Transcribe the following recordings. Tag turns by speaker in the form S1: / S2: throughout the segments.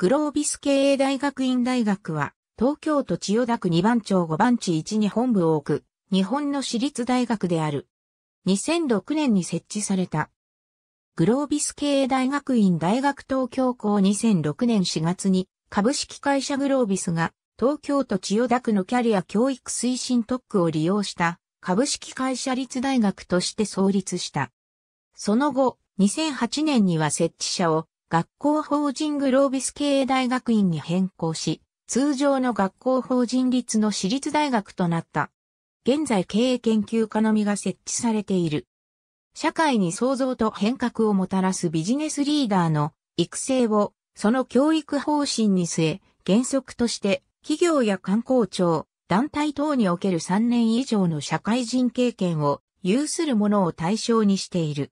S1: グロービス経営大学院大学は、東京都千代田区2番町5番地1に本部を置く、日本の私立大学である。2006年に設置された。グロービス経営大学院大学東京校2006年4月に株式会社グロービスが東京都千代田区のキャリア教育推進特区を利用した株式会社立大学として創立した。その後、2008年には設置者を学校法人グロービス経営大学院に変更し、通常の学校法人立の私立大学となった。現在経営研究科のみが設置されている。社会に創造と変革をもたらすビジネスリーダーの育成をその教育方針に据え、原則として企業や観光庁、団体等における3年以上の社会人経験を有する者を対象にしている。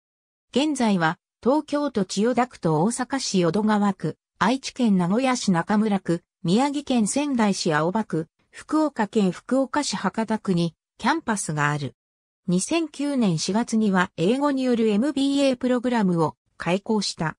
S1: 現在は東京都千代田区と大阪市淀川区、愛知県名古屋市中村区、宮城県仙台市青葉区、福岡県福岡市博多区にキャンパスがある。2009年4月には英語による MBA プログラムを開講した。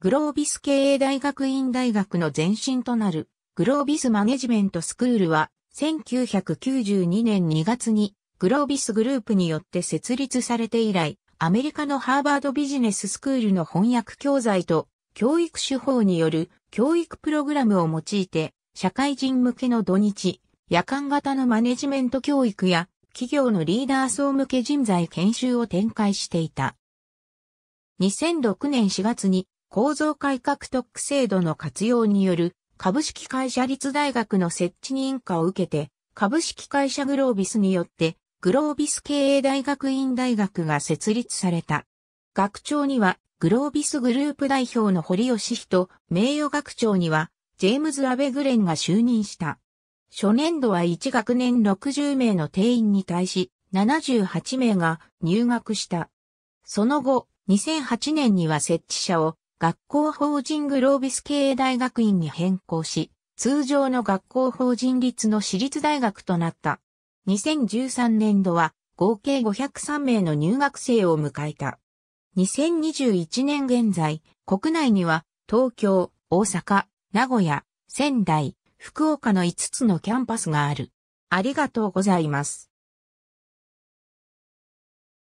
S1: グロービス経営大学院大学の前身となるグロービスマネジメントスクールは1992年2月にグロービスグループによって設立されて以来アメリカのハーバードビジネススクールの翻訳教材と教育手法による教育プログラムを用いて社会人向けの土日、夜間型のマネジメント教育や企業のリーダー層向け人材研修を展開していた。2006年4月に構造改革特区制度の活用による株式会社立大学の設置認可を受けて株式会社グロービスによってグロービス経営大学院大学が設立された。学長には、グロービスグループ代表の堀義人、名誉学長には、ジェームズ・アベグレンが就任した。初年度は1学年60名の定員に対し、78名が入学した。その後、2008年には設置者を学校法人グロービス経営大学院に変更し、通常の学校法人立の私立大学となった。2013年度は合計503名の入学生を迎えた。2021年現在、国内には東京、大阪、名古屋、仙台、福岡の5つのキャンパスがある。ありがとうございます。